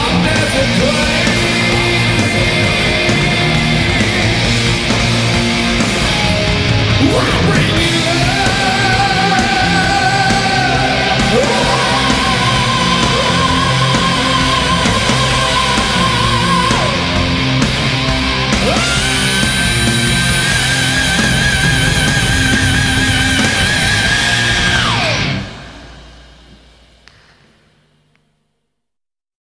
Someday